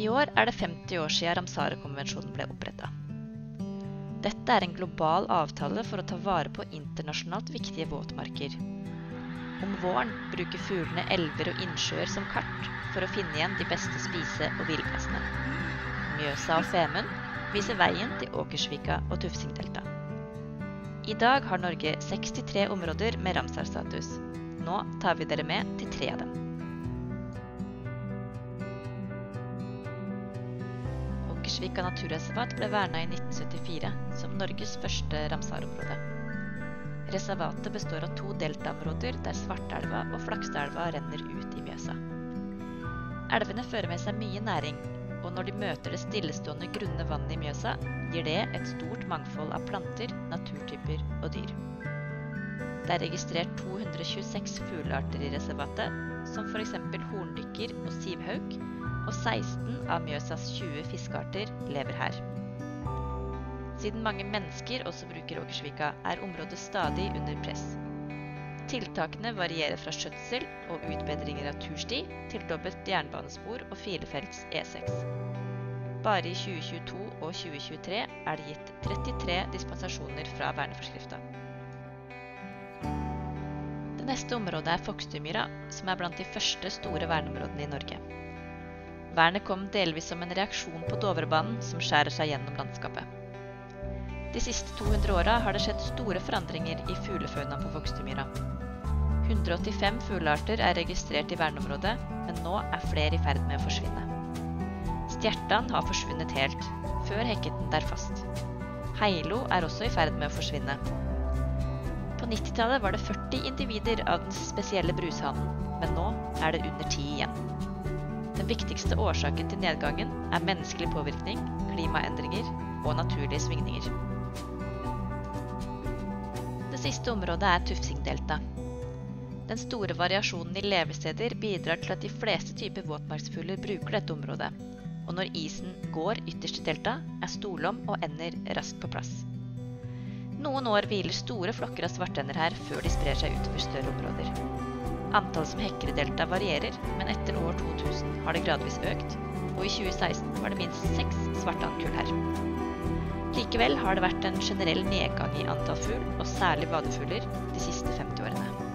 I år er det 50 år siden Ramsare-konvensjonen ble oppretta. Dette er en global avtale for å ta vare på internasjonalt viktige våtmarker. Om våren bruker fuglene elver og innsjøer som kart for å finne igjen de beste spise- og hvileplassene. Mjøsa og Femund viser veien til Åkersvika og Tufsingdelta. I dag har Norge 63 områder med Ramsar-status. Nå tar vi dere med til tre av dem. Åkersvika naturreservat ble verna i 1974 som Norges første Ramsar-område. Reservatet består av to deltaområder der Svartelva og Flakstadelva renner ut i Mjøsa. Elvene fører med seg mye næring, og når de møter det stillestående, grunne vannet i Mjøsa, gir det et stort mangfold av planter, naturtyper og dyr. Det er registrert 226 fuglearter i reservatet, som f.eks. horndykker og sivhauk, og 16 av Mjøsas 20 fiskearter lever her. Siden mange mennesker også bruker Åkersvika, er området stadig under press. Tiltakene varierer fra skjøtsel og utbedringer av tursti til dobbelt jernbanespor og firefelts E6. Bare i 2022 og 2023 er det gitt 33 dispensasjoner fra verneforskrifta. Det neste området er Fokstumyra, som er blant de første store verneområdene i Norge. Vernet kom delvis som en reaksjon på Dovrebanen, som skjærer seg gjennom landskapet. De siste 200 åra har det skjedd store forandringer i fuglefaunaen på Fokstumyra. 185 fuglearter er registrert i verneområdet, men nå er flere i ferd med å forsvinne. Stjertan har forsvunnet helt. Før hekket den der fast. Heilo er også i ferd med å forsvinne. På 90-tallet var det 40 individer av den spesielle brushanen, men nå er det under 10 igjen. Den viktigste årsaken til nedgangen er menneskelig påvirkning, klimaendringer og naturlige svingninger. Det siste området er Tufsingdelta. Den store variasjonen i levesteder bidrar til at de fleste typer våtmarksfugler bruker dette området, og når isen går ytterst i delta, er storlom og ender raskt på plass. Noen år hviler store flokker av svartender her før de sprer seg utover større områder. Antallet som hekker i delta varierer, men etter år 2000 har det gradvis økt, og i 2016 var det minst seks svartandkull her. Likevel har det vært en generell nedgang i antall fugl, og særlig badefugler, de siste 50 årene.